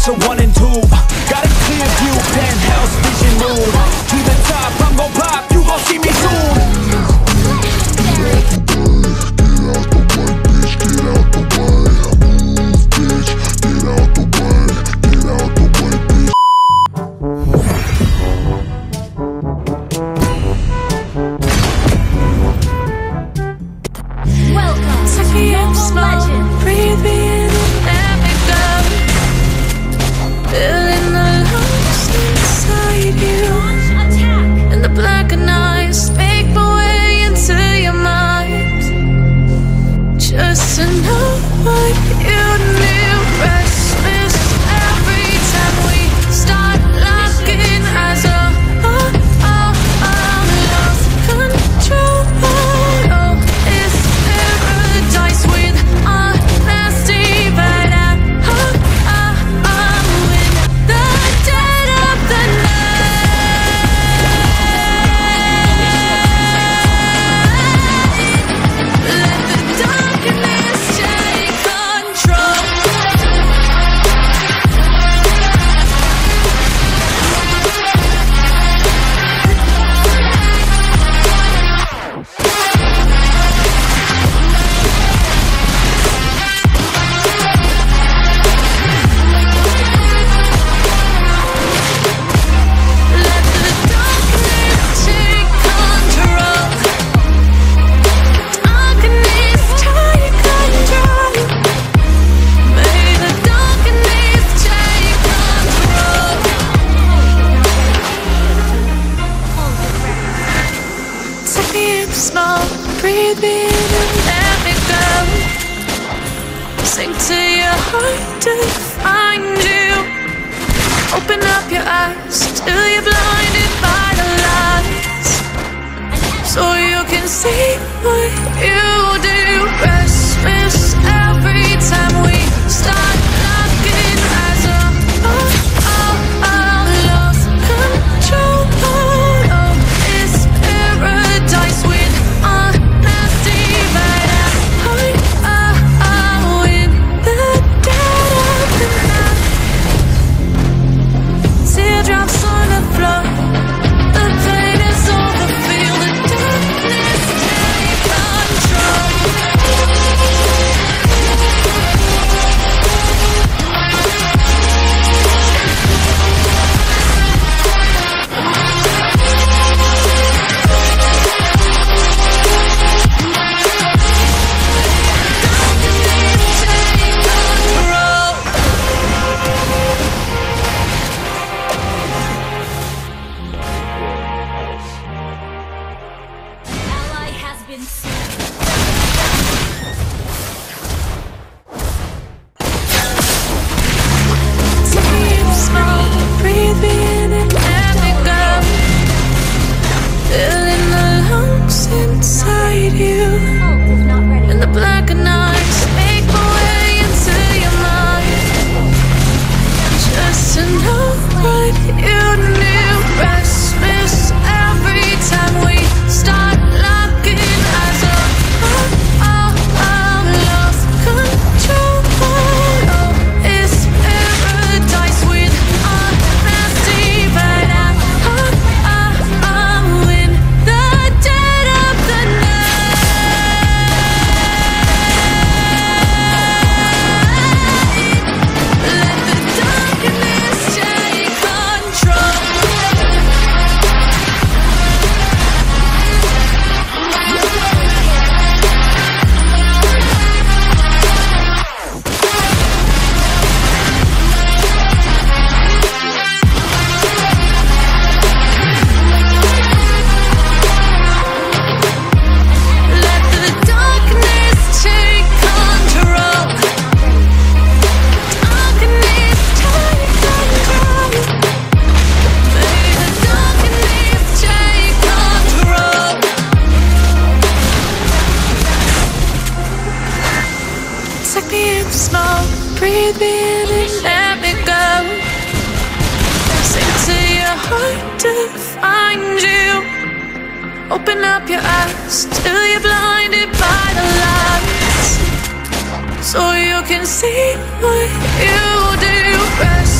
So one and Take to your heart to find you. Open up your eyes till you're blinded by the lights, so you can see what you do. Restless every time we. Suck me in the smoke, breathe me in and let me go. Sing to your heart to find you. Open up your eyes till you're blinded by the lights, so you can see what you do best.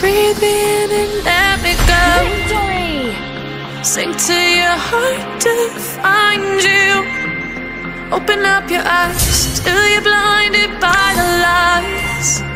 Breathe me in and let me go. Victory! Sink to your heart to find you. Open up your eyes till you're blinded by the lies.